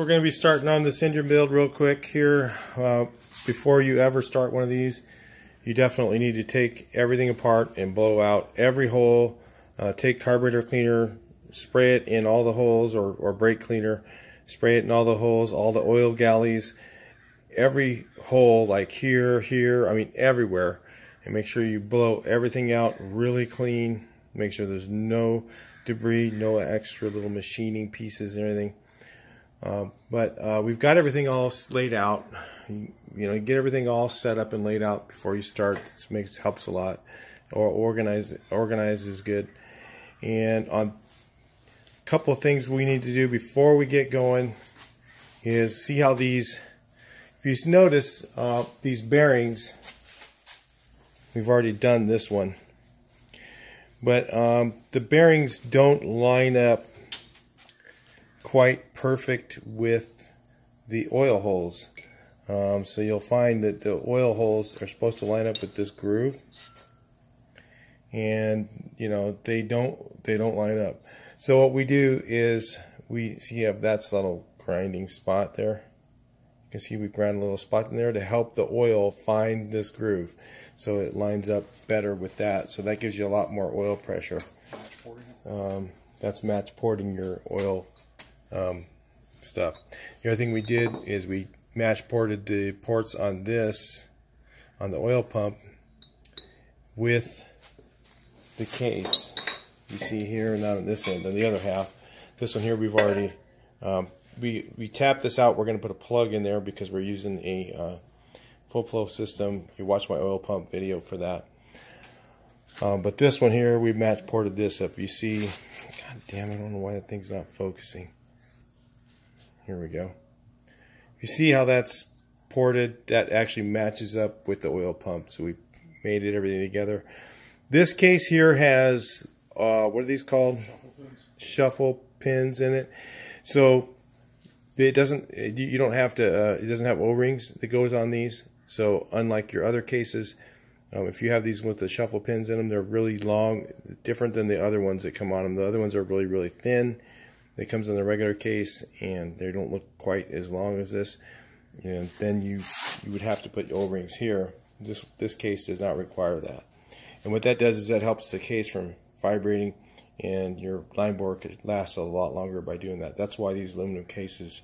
We're going to be starting on this engine build real quick here. Uh, before you ever start one of these, you definitely need to take everything apart and blow out every hole. Uh, take carburetor cleaner, spray it in all the holes, or, or brake cleaner, spray it in all the holes, all the oil galleys, every hole, like here, here, I mean everywhere. And make sure you blow everything out really clean. Make sure there's no debris, no extra little machining pieces or anything. Uh, but uh, we've got everything all laid out. You, you, know, get everything all set up and laid out before you start. This makes helps a lot. Or organize organize is good. And on a couple of things we need to do before we get going is see how these. If you notice uh, these bearings, we've already done this one, but um, the bearings don't line up quite perfect with the oil holes. Um, so you'll find that the oil holes are supposed to line up with this groove. And you know they don't they don't line up. So what we do is we see have that little grinding spot there. You can see we ground a little spot in there to help the oil find this groove. So it lines up better with that. So that gives you a lot more oil pressure. Um, that's match porting your oil um, stuff. The other thing we did is we match ported the ports on this, on the oil pump, with the case. You see here, not on this end, on the other half. This one here we've already, um, we, we tap this out. We're going to put a plug in there because we're using a uh, full flow system. You watch my oil pump video for that. Um, but this one here, we match ported this. If you see, God damn I don't know why that thing's not focusing. Here we go. You see how that's ported? That actually matches up with the oil pump. So we made it everything together. This case here has, uh, what are these called? Shuffle pins. Shuffle pins in it. So it doesn't, you don't have to, uh, it doesn't have O-rings that goes on these. So unlike your other cases, um, if you have these with the shuffle pins in them, they're really long, different than the other ones that come on them. The other ones are really, really thin that comes in the regular case and they don't look quite as long as this. And then you you would have to put o-rings here. This this case does not require that. And what that does is that helps the case from vibrating and your line bore could last a lot longer by doing that. That's why these aluminum cases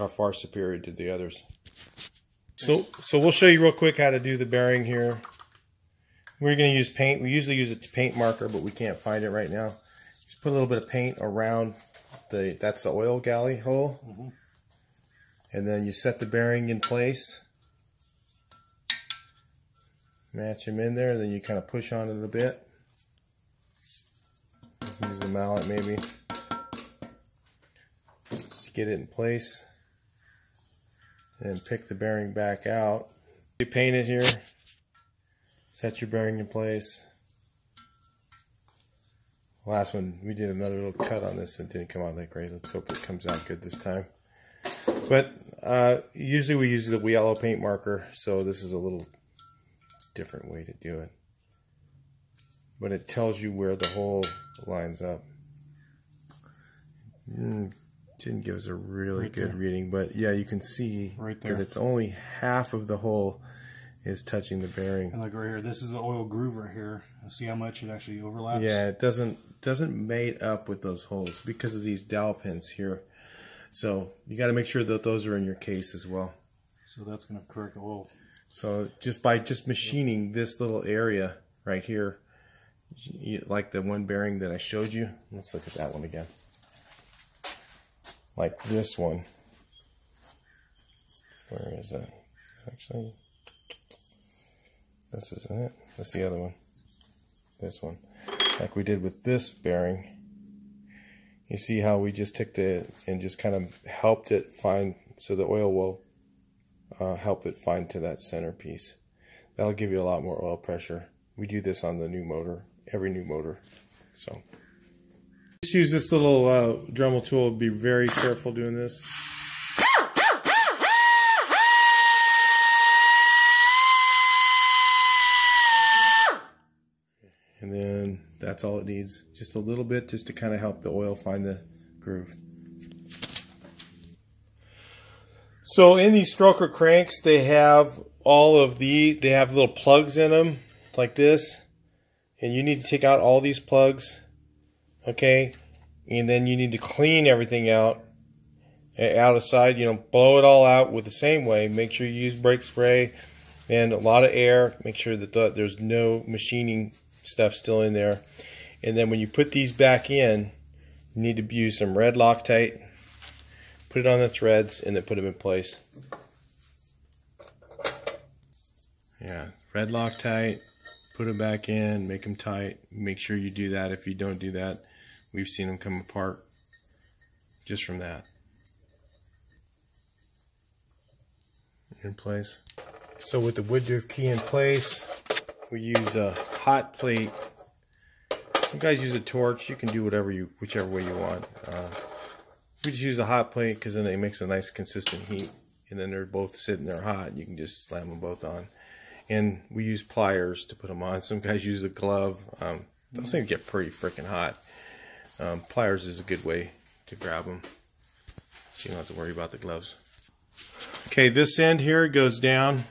are far superior to the others. So so we'll show you real quick how to do the bearing here. We're going to use paint we usually use a paint marker but we can't find it right now just put a little bit of paint around the, that's the oil galley hole. Mm -hmm. And then you set the bearing in place. Match them in there, then you kind of push on it a bit. Use the mallet maybe. Just get it in place. And pick the bearing back out. You paint it here. Set your bearing in place. Last one, we did another little cut on this and didn't come out that great. Let's hope it comes out good this time. But uh, usually we use the yellow paint marker, so this is a little different way to do it. But it tells you where the hole lines up. Mm, didn't give us a really right good there. reading, but yeah, you can see right there. that it's only half of the hole is touching the bearing. And look right here, this is the oil groove right here. See how much it actually overlaps? Yeah, it doesn't doesn't mate up with those holes because of these dowel pins here. So you got to make sure that those are in your case as well. So that's going to correct the hole. So just by just machining this little area right here, like the one bearing that I showed you. Let's look at that one again. Like this one. Where is that? Actually, this isn't it. That's the other one. This one like we did with this bearing. You see how we just took the and just kind of helped it find so the oil will uh, help it find to that center piece. That'll give you a lot more oil pressure. We do this on the new motor, every new motor. So just use this little uh, Dremel tool. Be very careful doing this. And then that's all it needs. Just a little bit just to kind of help the oil find the groove. So in these stroker cranks, they have all of the, they have little plugs in them like this. And you need to take out all these plugs. Okay. And then you need to clean everything out. Out of side, you know, blow it all out with the same way. Make sure you use brake spray and a lot of air. Make sure that the, there's no machining stuff still in there. And then when you put these back in, you need to use some red Loctite put it on the threads, and then put them in place. Yeah, red Loctite, put them back in, make them tight. Make sure you do that. If you don't do that, we've seen them come apart just from that. In place. So with the Woodruff key in place, we use a hot plate. Some guys use a torch. You can do whatever you, whichever way you want. Uh, we just use a hot plate because then it makes a nice consistent heat. And then they're both sitting there hot. You can just slam them both on. And we use pliers to put them on. Some guys use a glove. Um, those things get pretty freaking hot. Um, pliers is a good way to grab them. So you don't have to worry about the gloves. Okay, this end here goes down.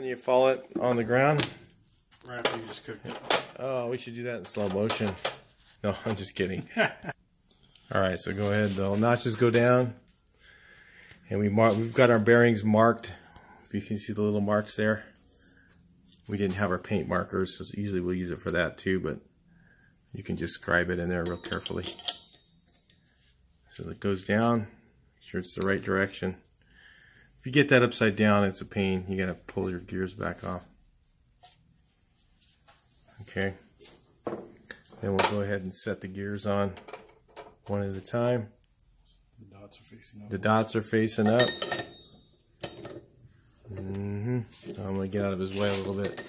And you fall it on the ground. Right after you just cooked it. Oh, we should do that in slow motion. No, I'm just kidding. All right, so go ahead. The notches go down, and we mark. We've got our bearings marked. If you can see the little marks there, we didn't have our paint markers, so usually we'll use it for that too. But you can just scribe it in there real carefully. So it goes down. Make sure it's the right direction. If you get that upside down, it's a pain. You gotta pull your gears back off. Okay. Then we'll go ahead and set the gears on one at a time. The dots are facing up. The dots are facing up. Mm -hmm. I'm going to get out of his way a little bit.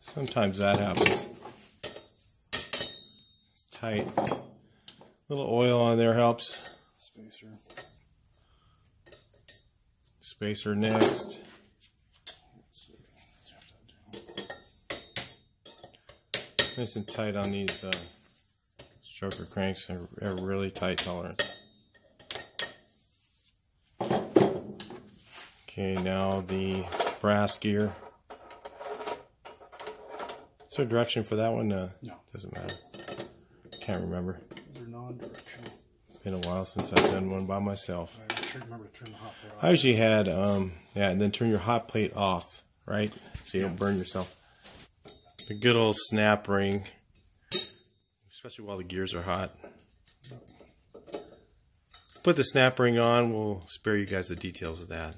Sometimes that happens. It's tight. A little oil on there helps. Spacer. Spacer next. Nice and tight on these uh, stroker cranks are, are really tight tolerance. Okay, now the brass gear. Is there a direction for that one? Uh, no. Doesn't matter. Can't remember. They're non-directional. Been a while since I've done one by myself. I remember to turn the hot plate off. I usually had, um, yeah, and then turn your hot plate off, right? So you don't burn yourself. The good old snap ring especially while the gears are hot. Put the snap ring on. We'll spare you guys the details of that.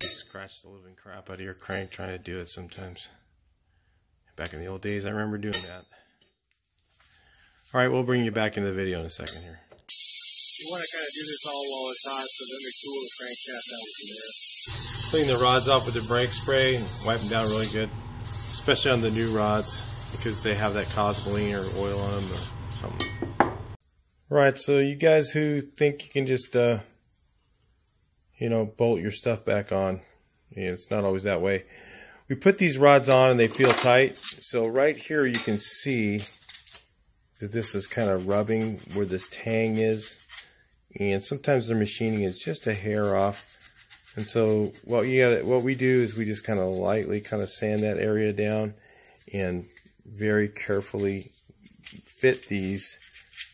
Scratch the living crap out of your crank trying to do it sometimes. Back in the old days, I remember doing that. All right, we'll bring you back into the video in a second here. This all while it's hot, so then we cool the crankshaft down from there. Clean the rods off with the brake spray and wipe them down really good, especially on the new rods because they have that cosmoline or oil on them or something. Right, so you guys who think you can just, uh, you know, bolt your stuff back on, you know, it's not always that way. We put these rods on and they feel tight. So right here you can see that this is kind of rubbing where this tang is. And sometimes the machining is just a hair off. And so what you got what we do is we just kind of lightly kind of sand that area down and very carefully fit these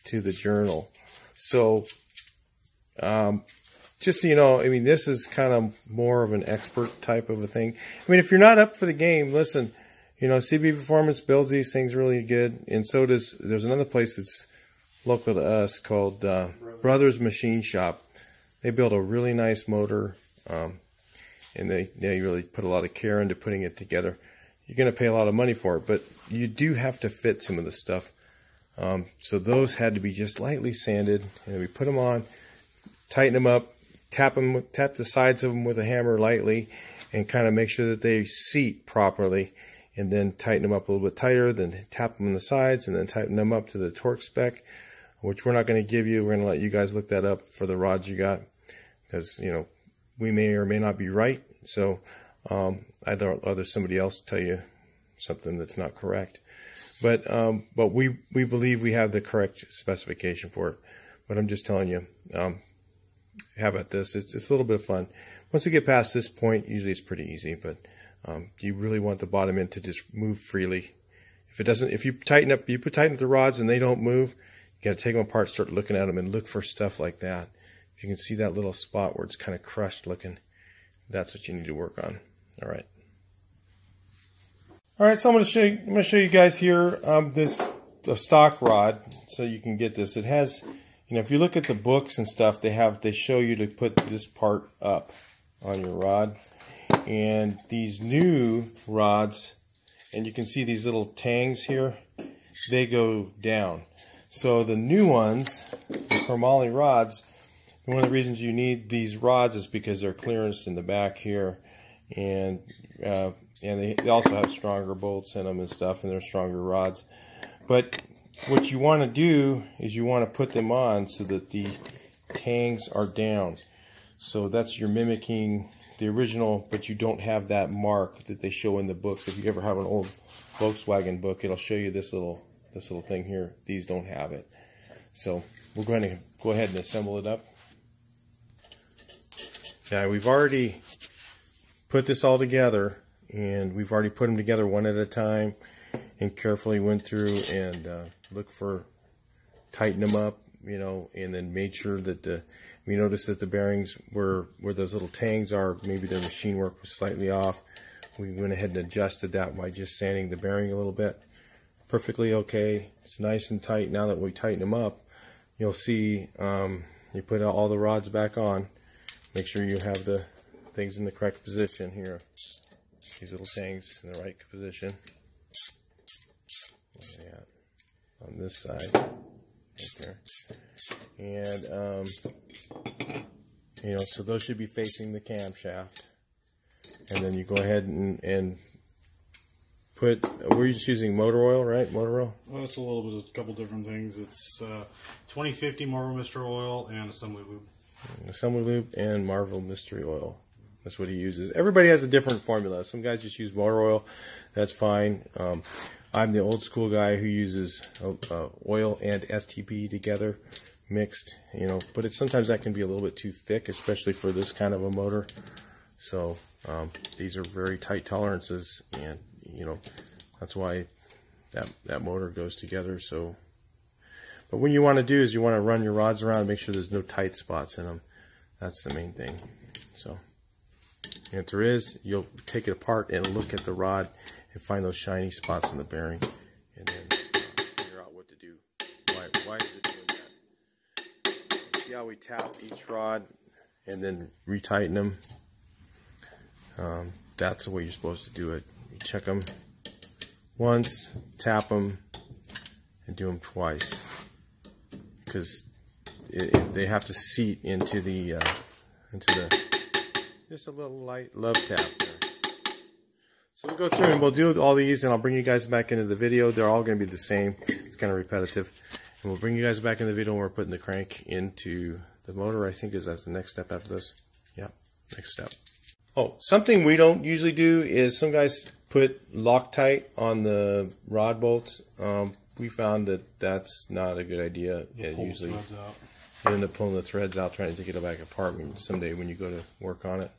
to the journal. So, um, just so you know, I mean, this is kind of more of an expert type of a thing. I mean, if you're not up for the game, listen, you know, CB Performance builds these things really good, and so does, there's another place that's local to us called uh, Brothers Machine Shop. They build a really nice motor, um, and they, they really put a lot of care into putting it together. You're going to pay a lot of money for it, but you do have to fit some of the stuff. Um, so those had to be just lightly sanded, and we put them on, tighten them up, tap them, tap the sides of them with a hammer lightly, and kind of make sure that they seat properly, and then tighten them up a little bit tighter. Then tap them on the sides, and then tighten them up to the torque spec, which we're not going to give you. We're going to let you guys look that up for the rods you got, because you know we may or may not be right. So um, I'd rather somebody else tell you something that's not correct. But um, but we we believe we have the correct specification for it. but I'm just telling you, um, have at this. It's, it's a little bit of fun. Once we get past this point, usually it's pretty easy, but um, you really want the bottom end to just move freely. If it doesn't, if you tighten up, you put tighten up the rods and they don't move, got to take them apart, start looking at them, and look for stuff like that. If you can see that little spot where it's kind of crushed looking, that's what you need to work on. All right. All right, so I'm going to show you. I'm going to show you guys here um, this stock rod, so you can get this. It has, you know, if you look at the books and stuff, they have they show you to put this part up on your rod, and these new rods, and you can see these little tangs here, they go down. So the new ones, the chromoly rods, one of the reasons you need these rods is because they're clearance in the back here, and uh, and they, they also have stronger bolts in them and stuff, and they're stronger rods. But what you want to do is you want to put them on so that the tangs are down. So that's you're mimicking the original, but you don't have that mark that they show in the books. If you ever have an old Volkswagen book, it'll show you this little this little thing here. These don't have it. So we're going to go ahead and assemble it up. Now we've already put this all together and we've already put them together one at a time and carefully went through and uh, looked for tighten them up you know and then made sure that the we noticed that the bearings were where those little tangs are maybe their machine work was slightly off we went ahead and adjusted that by just sanding the bearing a little bit perfectly okay it's nice and tight now that we tighten them up you'll see um, you put all the rods back on make sure you have the things in the correct position here these little tangs in the right position. Yeah, on this side, right there. And, um, you know, so those should be facing the camshaft. And then you go ahead and, and put, we're just using motor oil, right? Motor oil? Well, it's a little bit of a couple different things. It's uh, 2050 Marvel Mystery Oil and Assembly Lube. Assembly Lube and Marvel Mystery Oil. That's what he uses. Everybody has a different formula. Some guys just use motor oil. That's fine. Um, I'm the old school guy who uses uh, uh oil and STP together mixed, you know, but it, sometimes that can be a little bit too thick, especially for this kind of a motor. So um, these are very tight tolerances, and you know that's why that that motor goes together. So, but what you want to do is you want to run your rods around, and make sure there's no tight spots in them. That's the main thing. So. If there is, you'll take it apart and look at the rod and find those shiny spots in the bearing and then uh, figure out what to do. Why, why is it doing that? See how we tap each rod and then retighten them? Um, that's the way you're supposed to do it. Check them once, tap them, and do them twice. Because they have to seat into the uh, into the just a little light love tap there. So we'll go through and we'll do all these and I'll bring you guys back into the video. They're all going to be the same. It's kind of repetitive. And we'll bring you guys back in the video when we're putting the crank into the motor. I think is that the next step after this. Yep, next step. Oh, something we don't usually do is some guys put Loctite on the rod bolts. Um, we found that that's not a good idea. Yeah, usually you end up pulling the threads out trying to take it back apart someday when you go to work on it.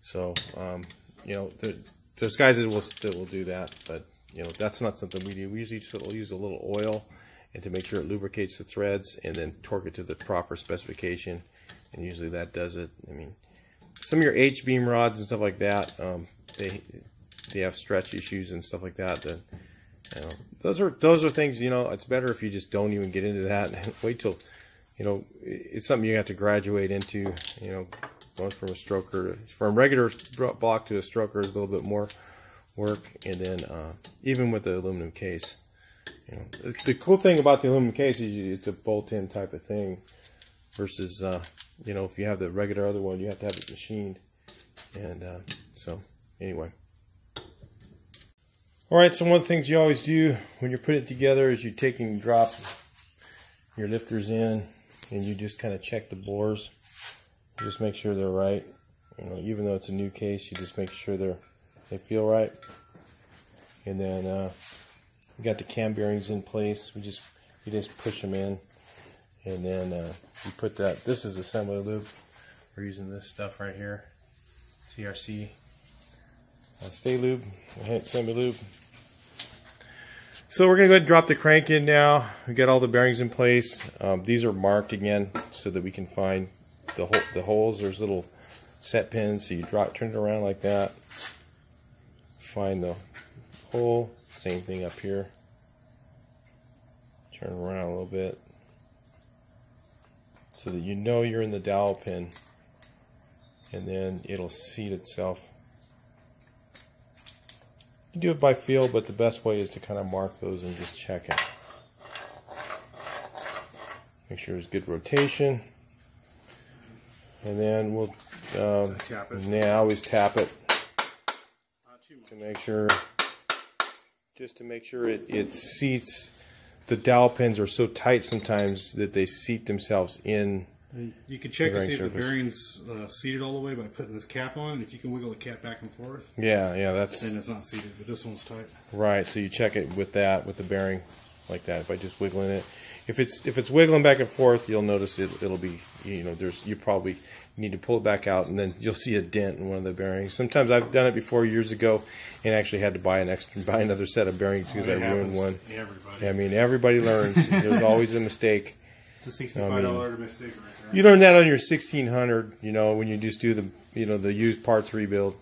So, um, you know, there, there's guys that will that will do that, but you know that's not something we do. We usually just use a little oil and to make sure it lubricates the threads, and then torque it to the proper specification. And usually that does it. I mean, some of your H beam rods and stuff like that, um, they they have stretch issues and stuff like that. That you know, those are those are things. You know, it's better if you just don't even get into that and wait till you know it's something you have to graduate into. You know, going from a stroker from regular block to a stroker is a little bit more work and then uh, even with the aluminum case you know the cool thing about the aluminum case is it's a bolt-in type of thing versus uh, you know if you have the regular other one you have to have it machined and uh, so anyway all right so one of the things you always do when you're putting it together is you take and drop your lifters in and you just kind of check the bores just make sure they're right. You know, even though it's a new case, you just make sure they're they feel right. And then uh, we got the cam bearings in place. We just we just push them in, and then uh, you put that. This is assembly lube. We're using this stuff right here, CRC uh, Sta-Lube, assembly lube. So we're gonna go ahead and drop the crank in now. We got all the bearings in place. Um, these are marked again so that we can find the the holes. There's little set pins, so you drop, turn it around like that. Find the hole. Same thing up here. Turn around a little bit so that you know you're in the dowel pin, and then it'll seat itself. You do it by feel, but the best way is to kind of mark those and just check it. Make sure there's good rotation. And then we'll um, Tap it. yeah, always tap it Not too much. to make sure, just to make sure it, it seats. The dowel pins are so tight sometimes that they seat themselves in. You can check to see if the bearing's uh, seated all the way by putting this cap on. And If you can wiggle the cap back and forth, Yeah, yeah, that's then it's not seated. But this one's tight. right. So you check it with that, with the bearing, like that, by just wiggling it. If it's if it's wiggling back and forth, you'll notice it. It'll be you know there's you probably need to pull it back out, and then you'll see a dent in one of the bearings. Sometimes I've done it before years ago, and actually had to buy an extra buy another set of bearings because I ruined one. Everybody. I mean, everybody learns. There's always a mistake. It's a sixty-five dollar mistake right there. You learn that on your 1600, you know, when you just do the, you know, the used parts rebuild.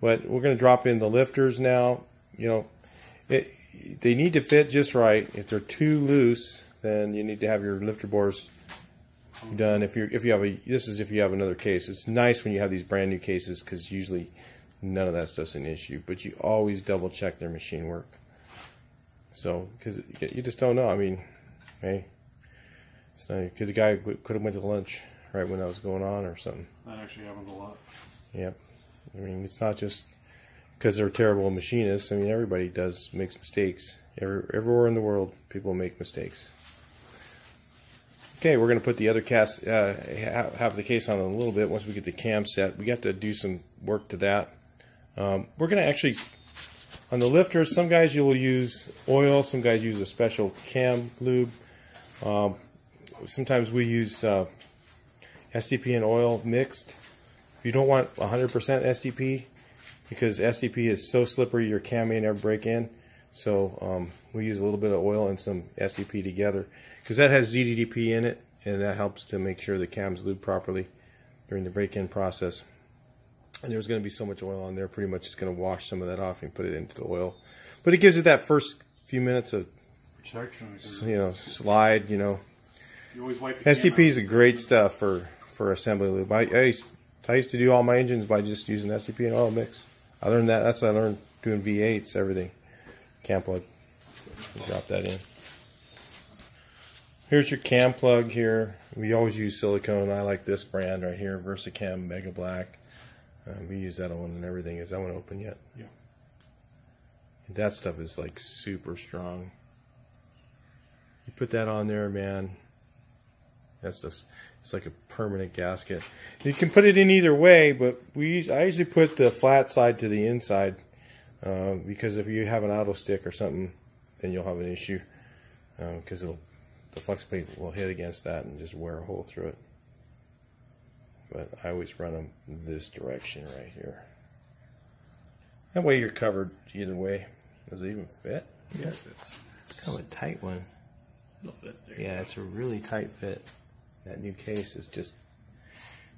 But we're going to drop in the lifters now. You know, it, they need to fit just right. If they're too loose, then you need to have your lifter bores done. If you if you have a this is if you have another case. It's nice when you have these brand new cases because usually none of that stuff's an issue. But you always double check their machine work. So because you just don't know. I mean, hey. Because the guy could have went to lunch right when that was going on or something. That actually happens a lot. Yep. I mean, it's not just because they're terrible machinists. I mean, everybody does makes mistakes. Every, everywhere in the world, people make mistakes. Okay, we're going to put the other cast, uh, ha- have the case on in a little bit once we get the cam set. We got to do some work to that. Um, we're going to actually, on the lifters, some guys you'll use oil, some guys use a special cam lube. Um, sometimes we use uh, STP and oil mixed. If you don't want 100% STP, because STP is so slippery, your cam may never break in. So um, we use a little bit of oil and some STP together, because that has ZDDP in it, and that helps to make sure the cam's lubed properly during the break-in process. And there's going to be so much oil on there, pretty much it's going to wash some of that off and put it into the oil. But it gives it that first few minutes of you know slide, you know. You always wipe the STP is a great stuff for for assembly lube. I, I, used, I used to do all my engines by just using STP and oil mix. I learned that. That's what I learned doing V8s, everything. Cam plug. Drop that in. Here's your cam plug here. We always use silicone. I like this brand right here, Versachem Mega Black. Uh, we use that one and everything. Is that one open yet? Yeah. That stuff is like super strong. You put that on there, man. That's just it's like a permanent gasket. You can put it in either way, but we use, I usually put the flat side to the inside uh, because if you have an auto stick or something, then you'll have an issue because it'll the flex plate will hit against that and just wear a hole through it. But I always run them this direction right here. That way you're covered either way. Does it even fit? Yeah, it fits. It's kind of a tight one. It'll fit. There. Yeah, it's a really tight fit. That new case is just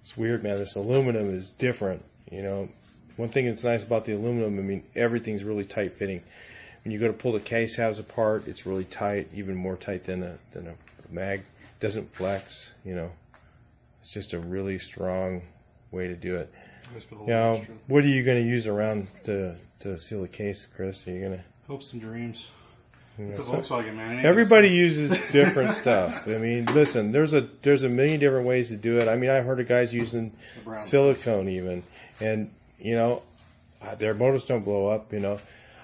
it's weird, man. This aluminum is different. You know, one thing that's nice about the aluminum, I mean, everything's really tight fitting. When you go to pull the case halves apart, it's really tight, even more tight than a than a mag. Doesn't flex. You know, it's just a really strong way to do it. Always put a little Now, what are you going to use around to to seal the case, Chris? Are you going to? Hopes and dreams. It's a Volkswagen, man. Everybody uses different stuff. I mean, listen, there's a there's a million different ways to do it. I mean, I've heard of guys using silicone even, and you know, uh, their motors don't blow up. You know,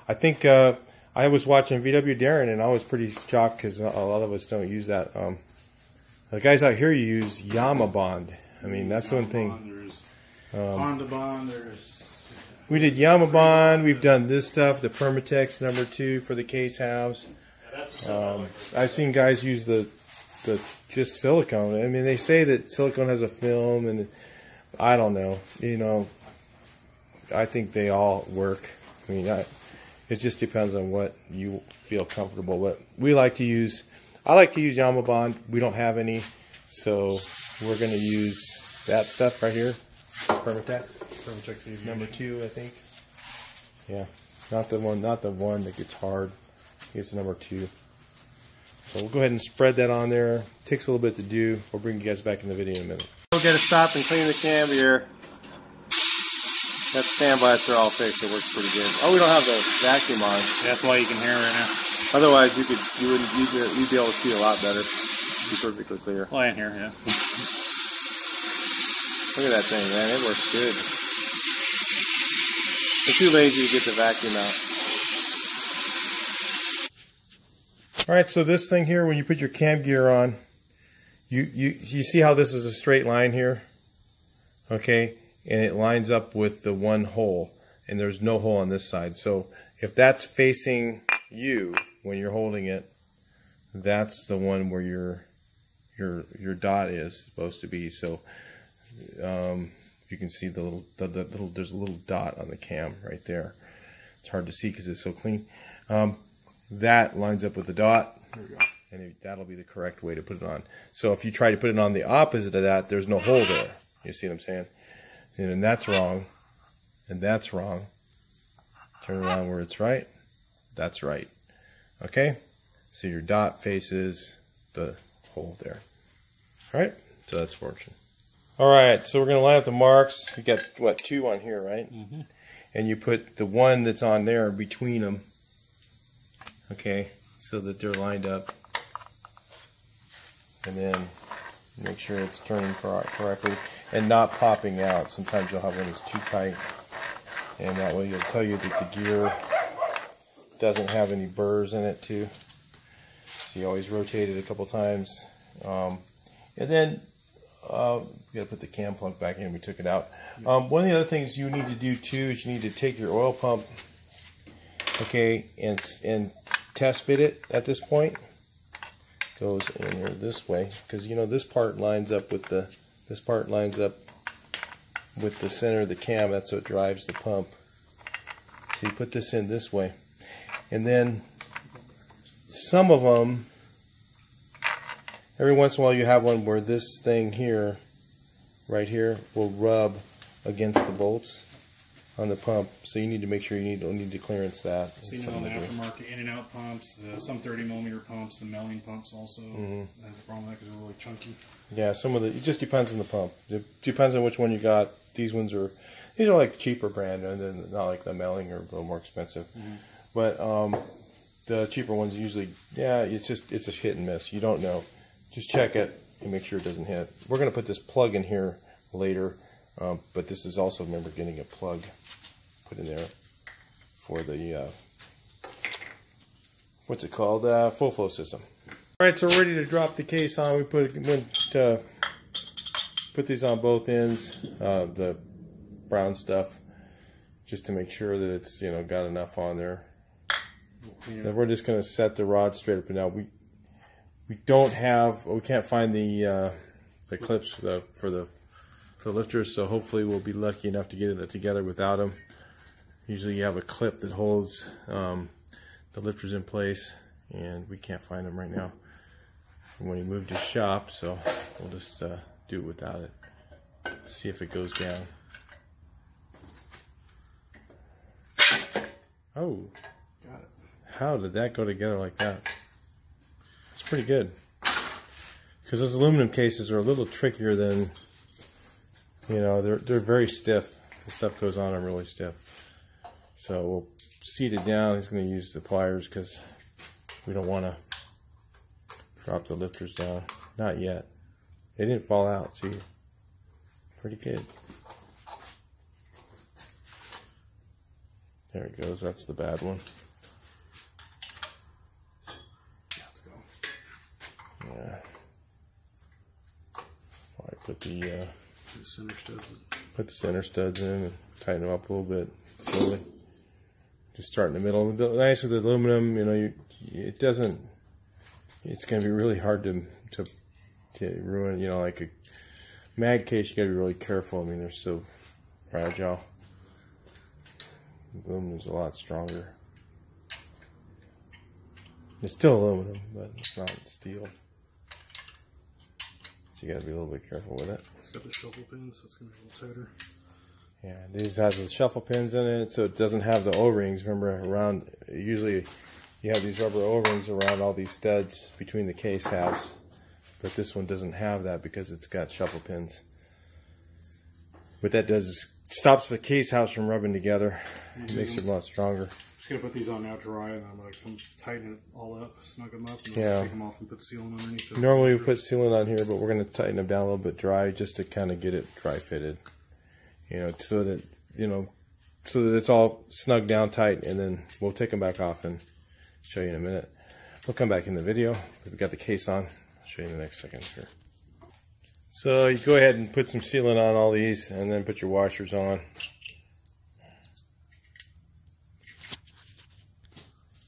I think uh, I was watching VW Darren, and I was pretty shocked because a lot of us don't use that. Um, the guys out here use Yama Bond. I mean, that's Honda one thing. Um, Bond, There's Honda Bond. There's We did Yama Bond. We've done this stuff, the Permatex number two for the case I Um. I've seen guys use the the just silicone. I mean, they say that silicone has a film, and I don't know. You know, I think they all work. I mean, I, it just depends on what you feel comfortable. But we like to use. I like to use Bond. We don't have any, so we're going to use that stuff right here. Permatex. Permatex Aviation. Number two, I think. Yeah, not the one, not the one that gets hard. It's number two. So we'll go ahead and spread that on there. takes a little bit to do. We'll bring you guys back in the video in a minute. We'll get it stopped and clean the cam here. That standby are all fixed. It works pretty good. Oh, we don't have the vacuum on. That's why you can hear right now. Otherwise, you could you wouldn't you'd be, you'd be able to see a lot better. Be perfectly clear. Well, I can hear, yeah. Look at that thing, man. It works good. I'm too lazy to get the vacuum out. All right, so this thing here, when you put your cam gear on, you, you, you see how this is a straight line here? Okay, and it lines up with the one hole, and there's no hole on this side. So if that's facing you when you're holding it, that's the one where your your your dot is supposed to be. So um, you can see the little, the, the, little, there's a little dot on the cam right there. It's hard to see because it's so clean. Um, that lines up with the dot. And that'll be the correct way to put it on. So if you try to put it on the opposite of that, there's no hole there. You see what I'm saying? And that's wrong. And that's wrong. Turn around where it's right. That's right. Okay? So your dot faces the hole there. All right? So that's fortune. All right, so we're going to line up the marks. You got what two on here, right? Mm-hmm. And you put the one that's on there between them. Okay, so that they're lined up, and then make sure it's turning correctly and not popping out. Sometimes you'll have one that's too tight, and that way it'll tell you that the gear doesn't have any burrs in it too. So you always rotate it a couple times, um, and then uh, got to put the cam plug back in. We took it out. Um, one of the other things you need to do too is you need to take your oil pump, okay, and and test fit it at this point. Goes in here this way because you know this part lines up with the this part lines up with the center of the cam. That's what drives the pump. So you put this in this way, and then some of them every once in a while you have one where this thing here, right here, will rub against the bolts on the pump. So you need to make sure you need don't need to clearance that. Seen it on the aftermarket in and out pumps, the, some 30 millimeter pumps, the Melling pumps also mm-hmm. has a problem with that because they're really chunky. Yeah, some of the it just depends on the pump. It depends on which one you got. These ones are these are like cheaper brand and then not like the Melling are a little more expensive. Mm-hmm. But um, the cheaper ones usually yeah, it's just it's a hit and miss. You don't know just check it and make sure it doesn't hit. We're going to put this plug in here later, um, but this is also, remember, getting a plug put in there for the, uh, what's it called, uh, full flow system. All right, so we're ready to drop the case on. We put went, uh, put these on both ends, uh, the brown stuff, just to make sure that it's you know got enough on there. Yeah. Then we're just going to set the rod straight up and now. We we don't have, we can't find the uh, the clips for the, for the for the lifters, so hopefully we'll be lucky enough to get it together without them. Usually you have a clip that holds um, the lifters in place, and we can't find them right now from when he moved his shop, so we'll just uh, do it without it. See if it goes down. Oh, got it. How did that go together like that? It's pretty good. Because those aluminum cases are a little trickier than, you know, they're, they're very stiff. The stuff goes on them really stiff. So we'll seat it down. He's going to use the pliers because we don't want to drop the lifters down. Not yet. They didn't fall out, see? Pretty good. There it goes. That's the bad one. Put the, uh, the center studs put the center studs in and tighten them up a little bit slowly. Just start in the middle. The nice with the aluminum, you know, you, it doesn't it's going to be really hard to to to ruin. You know, like a mag case, you got to be really careful. I mean, they're so fragile. Aluminum's a lot stronger. It's still aluminum, but it's not steel. So you got to be a little bit careful with it. It's got the shuffle pin, so it's to be a little tighter. Yeah, these has the shuffle pins in it, so it doesn't have the O-rings. Remember, around usually you have these rubber O-rings around all these studs between the case halves, but this one doesn't have that because it's got shuffle pins. What that does is stops the case house from rubbing together. It makes it a lot stronger. Gonna put these on now dry, and I'm gonna come tighten it all up, snug them up, and Yeah. take them off and put sealant underneath. it. Normally we put sealant on here, but we're going to tighten them down a little bit dry just to kind of get it dry fitted. You know, so that you know, so that it's all snug down tight, and then we'll take them back off and show you in a minute. We'll come back in the video. We've got the case on. I'll show you in the next second here. So you go ahead and put some sealant on all these, and then put your washers on.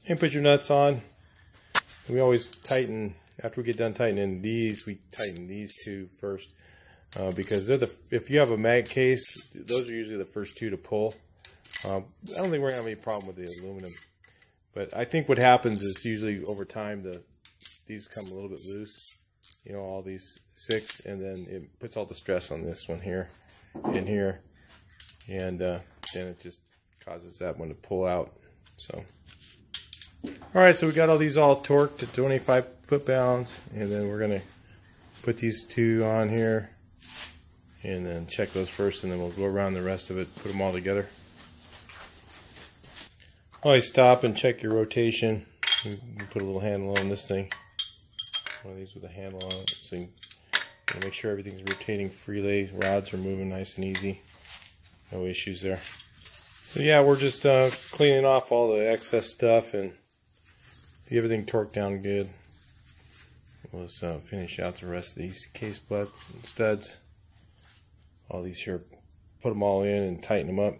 And put your nuts on. We always tighten after we get done tightening these. We tighten these two first uh, because they're the. If you have a mag case, those are usually the first two to pull. Um, I don't think we're gonna have any problem with the aluminum, but I think what happens is usually over time the these come a little bit loose. You know, all these six, and then it puts all the stress on this one here, in here, and uh, then it just causes that one to pull out. So. All right, so we got all these all torqued to 25 foot pounds, and then we're gonna put these two on here, and then check those first, and then we'll go around the rest of it, put them all together. Always stop and check your rotation. You put a little handle on this thing, one of these with a handle on it, so you make sure everything's rotating freely. Rods are moving nice and easy. No issues there. So yeah, we're just uh, cleaning off all the excess stuff and get everything torqued down good. Let's uh, finish out the rest of these case butt studs. All these here, put them all in and tighten them up.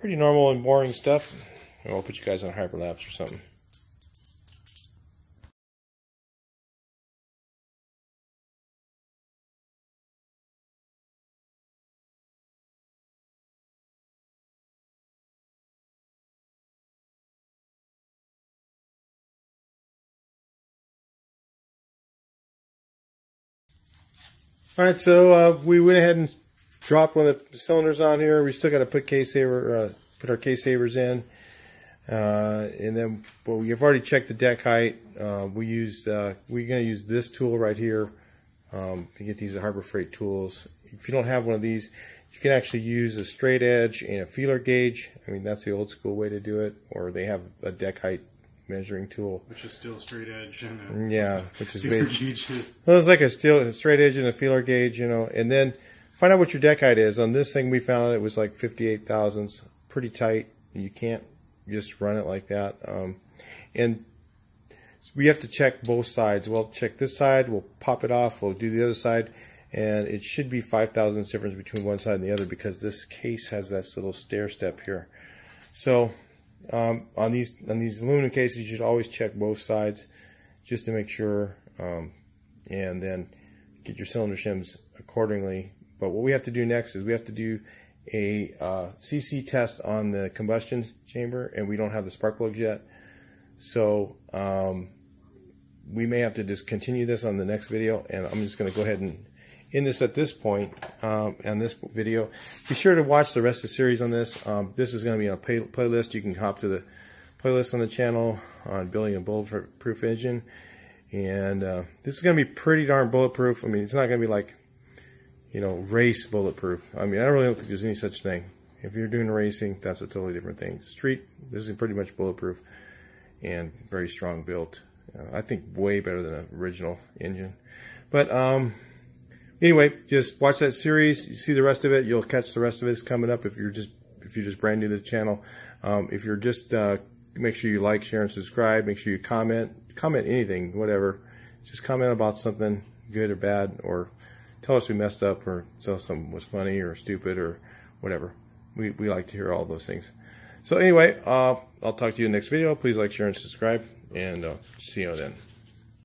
Pretty normal and boring stuff. I'll put you guys on hyperlapse or something. All right, so uh, we went ahead and dropped one of the cylinders on here. We still got to put case saver, uh, put our case savers in, uh, and then well, we've already checked the deck height. Uh, we use uh, we're going to use this tool right here um, to get these Harbor Freight tools. If you don't have one of these, you can actually use a straight edge and a feeler gauge. I mean that's the old school way to do it, or they have a deck height measuring tool. which is still straight edge and Yeah, which is feeler gauges. well, it's like a steel, a straight edge and a feeler gauge, you know, and then find out what your deck height is. On this thing, we found it was like 58 thousandths, pretty tight. You can't just run it like that. Um, and we have to check both sides. We'll check this side, we'll pop it off, we'll do the other side, and it should be 5 thousandths difference between one side and the other because this case has this little stair step here. So um, on these on these aluminum cases, you should always check both sides just to make sure, um, and then get your cylinder shims accordingly. But what we have to do next is we have to do a uh, CC test on the combustion chamber, and we don't have the spark plugs yet. So um, we may have to just continue this on the next video, and I'm just going to go ahead and end this at this point um, on this video. Be sure to watch the rest of the series on this. Um, this is going to be on a play- playlist. You can hop to the playlist on the channel on building a bulletproof engine, and uh, this is going to be pretty darn bulletproof. I mean, it's not going to be like you know race bulletproof. I mean, I really don't think there's any such thing. If you're doing racing, that's a totally different thing. Street, this is pretty much bulletproof and very strong built. Uh, I think way better than an original engine. But um, anyway, just watch that series. You see the rest of it. You'll catch the rest of it It's coming up if you're just if you're just brand new to the channel. Um, if you're just uh, make sure you like, share, and subscribe. Make sure you comment, comment anything, whatever. Just comment about something good or bad, or tell us we messed up, or tell us something was funny or stupid or whatever. We we like to hear all those things. So anyway, uh, I'll talk to you in the next video. Please like, share, and subscribe. and uh, see you then.